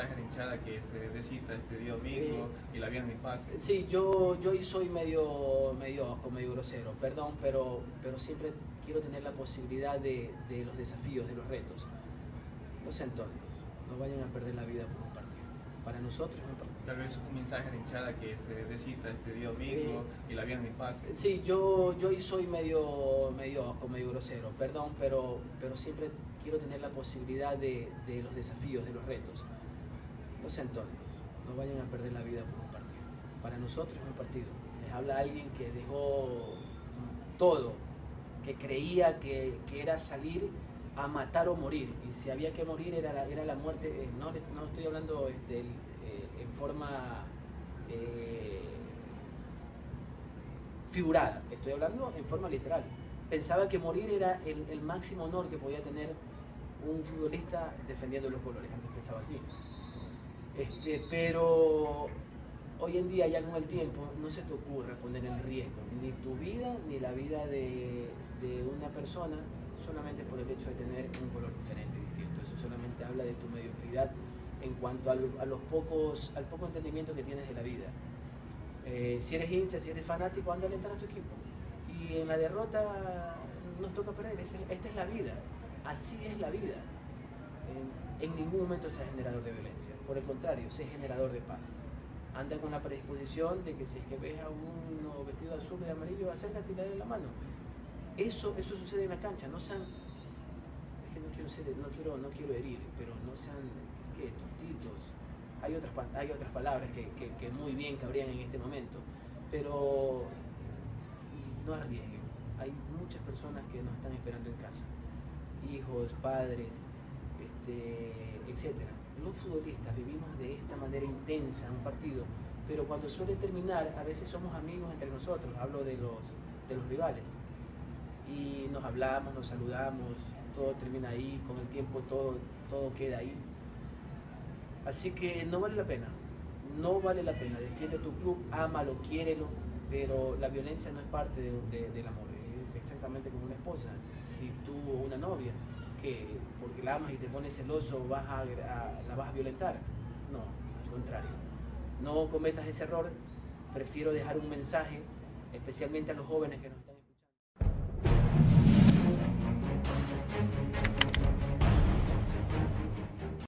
hinchada que se decita este día domingo y la vía en mi paz. Sí, yo, yo soy medio, medio osco, medio grosero, perdón, pero, pero siempre quiero tener la posibilidad de, de los desafíos, de los retos. No sean tontos, no vayan a perder la vida por un partido. Para nosotros es un partido. Tal vez un mensaje a la hinchada que se decita este día domingo y la vía en mi paz. Sí, yo, yo soy medio, medio osco, medio grosero, perdón, pero, pero siempre quiero tener la posibilidad de, de los desafíos, de los retos. No sean tontos, no vayan a perder la vida por un partido. Para nosotros es un partido. Les habla alguien que dejó todo, que creía que, que era salir a matar o morir. Y si había que morir era la, era la muerte. eh, no, no estoy hablando este, eh, en forma eh, figurada, estoy hablando en forma literal. Pensaba que morir era el, el máximo honor que podía tener un futbolista defendiendo los colores. Antes pensaba así. Este, pero hoy en día, ya con el tiempo, no se te ocurre poner en riesgo ni tu vida ni la vida de, de una persona solamente por el hecho de tener un color diferente, distinto. Eso solamente habla de tu mediocridad en cuanto a, lo- a los pocos, al poco entendimiento que tienes de la vida. Eh, si eres hincha, si eres fanático, anda a alentar a tu equipo. Y en la derrota nos toca perder. Esta es la vida. Así es la vida. En, ningún momento seas generador de violencia. Por el contrario, sé generador de paz. Anda con la predisposición de que si es que ves a uno vestido azul y de amarillo, acércate y dale la mano. Eso, eso sucede en la cancha. No sean. Es que no quiero, ser, no quiero, no quiero herir, pero no sean. ¿Qué? Tontitos. Hay otras, hay otras palabras que, que, que muy bien cabrían en este momento. Pero no arriesguen. Hay muchas personas que nos están esperando en casa. Hijos, padres, este, etcétera. Los futbolistas vivimos de esta manera intensa un partido, pero cuando suele terminar, a veces somos amigos entre nosotros, hablo de los, de los rivales. Y nos hablamos, nos saludamos, todo termina ahí, con el tiempo todo, todo queda ahí. Así que no vale la pena, no vale la pena. Defiende tu club, ámalo, quiérelo, pero la violencia no es parte de- de- del amor. Es exactamente como una esposa. Si tú o una novia, que porque la amas y te pones celoso vas a, la vas a violentar. No, al contrario. No cometas ese error. Prefiero dejar un mensaje, especialmente a los jóvenes que nos están